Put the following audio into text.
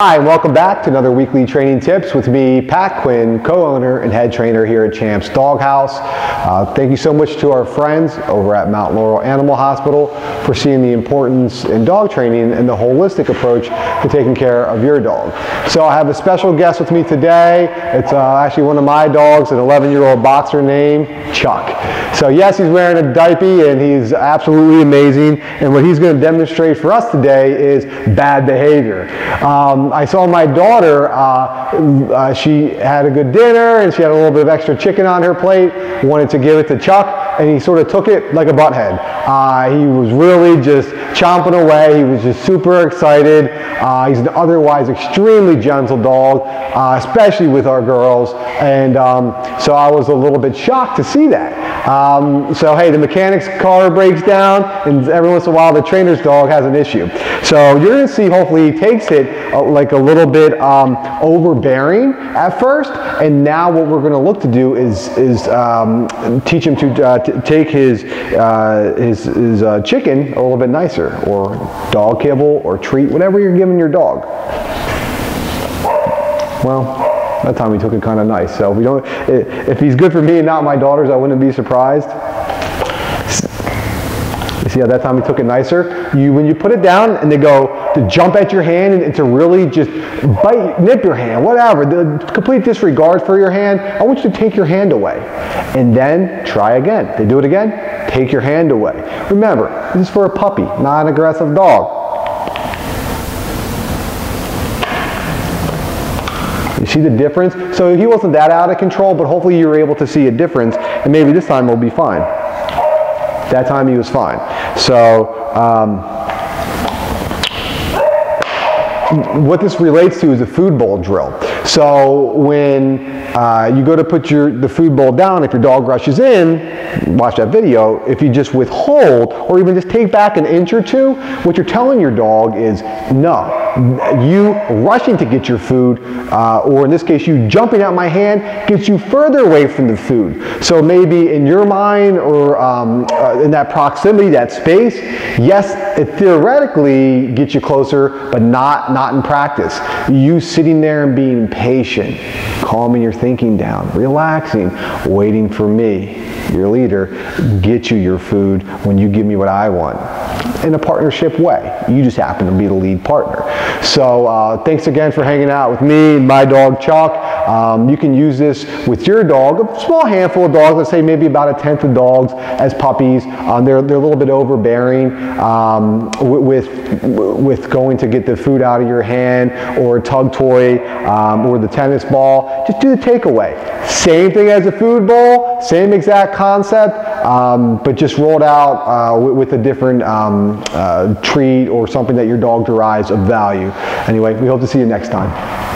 Hi, and welcome back to another weekly training tips with me, Pat Quinn, co-owner and head trainer here at Champs Doghouse. Uh, thank you so much to our friends over at Mount Laurel Animal Hospital for seeing the importance in dog training and the holistic approach to taking care of your dog. So I have a special guest with me today. It's uh, actually one of my dogs, an 11-year-old boxer named Chuck. So yes, he's wearing a diaper and he's absolutely amazing. And what he's going to demonstrate for us today is bad behavior. Um, um, I saw my daughter, uh, uh, she had a good dinner and she had a little bit of extra chicken on her plate, wanted to give it to Chuck, and he sort of took it like a butthead. Uh, he was really just chomping away. He was just super excited. Uh, he's an otherwise extremely gentle dog, uh, especially with our girls. And um, so I was a little bit shocked to see that. Um, so hey, the mechanic's car breaks down, and every once in a while the trainer's dog has an issue. So you're going to see hopefully he takes it uh, like a little bit um, overbearing at first, and now what we're going to look to do is is um, teach him to uh, take his uh, his, his uh, chicken a little bit nicer, or dog kibble, or treat, whatever you're giving your dog. Well, that time he took it kind of nice. So we don't. If he's good for me and not my daughters, I wouldn't be surprised. You see how that time he took it nicer? You, when you put it down and they go to jump at your hand and, and to really just bite, nip your hand, whatever, the complete disregard for your hand, I want you to take your hand away. And then try again. They do it again, take your hand away. Remember, this is for a puppy, not an aggressive dog. You see the difference? So he wasn't that out of control, but hopefully you were able to see a difference, and maybe this time we'll be fine. That time he was fine. So, um, what this relates to is a food bowl drill. So when uh, you go to put your, the food bowl down, if your dog rushes in, watch that video, if you just withhold or even just take back an inch or two, what you're telling your dog is no. You rushing to get your food, uh, or in this case, you jumping out my hand, gets you further away from the food. So maybe in your mind or um, uh, in that proximity, that space, yes, it theoretically gets you closer, but not, not in practice. You sitting there and being patient, calming your thinking down, relaxing, waiting for me, your leader, get you your food when you give me what I want in a partnership way. You just happen to be the lead partner. So uh, thanks again for hanging out with me and my dog Chuck. Um, you can use this with your dog, a small handful of dogs, let's say maybe about a tenth of dogs as puppies. Um, they're, they're a little bit overbearing um, with, with going to get the food out of your hand or a tug toy um, or the tennis ball. Just do the takeaway. Same thing as a food bowl, same exact concept, um, but just rolled out uh, with, with, a different um, uh, treat or something that your dog derives of value. Anyway, we hope to see you next time.